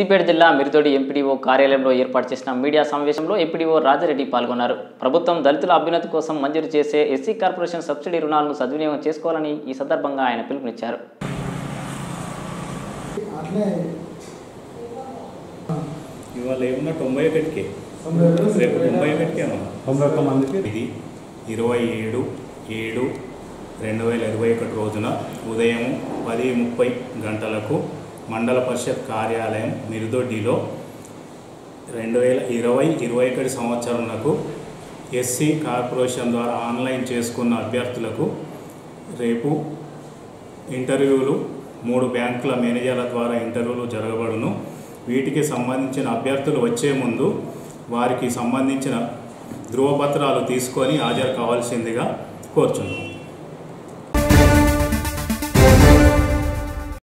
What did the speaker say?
సిద్దిపేట జిల్లా మిరుతోడి ఎంపీడీఓ కార్యాలయంలో ఏర్పాటు చేసిన మీడియా సమావేశంలో ఎంపీడీఓ రాజారెడ్డి పాల్గొన్నారు. ప్రభుత్వం దళితుల అభ్యున్నతి కోసం మంజూరు చేసే ఎస్సీ కార్పొరేషన్ సబ్సిడీ రుణాలను సద్వినియోగం చేసుకోవాలని ఈ సందర్భంగా ఆయన పిలుపునిచ్చారు. అట్లే. ఇవాళ ఏమన్నా తొంభై ఒకటికే? తొంభై ఒకటి. రేపు తొంభై ఒకటికే అమ్మా. తొంభై ఒక్క మందికి? ఇది ఇరవై ఏడు ఏడు రెండు వేల ఇరవై ఒకటి రోజున ఉదయం పది ముప్పై గంటలకు మండల పరిషత్ కార్యాలయం మిరుదొడ్డిలో రెండు వేల ఇరవై ఇరవై ఒకటి సంవత్సరంకు ఎస్సీ కార్పొరేషన్ ద్వారా ఆన్లైన్ చేసుకున్న అభ్యర్థులకు రేపు ఇంటర్వ్యూలు మూడు బ్యాంకుల మేనేజర్ల ద్వారా ఇంటర్వ్యూలు జరగబడును. వీటికి సంబంధించిన అభ్యర్థులు వచ్చే ముందు వారికి సంబంధించిన ధృవపత్రాలు తీసుకొని హాజరు కావాల్సిందిగా కోరుచున్నాం.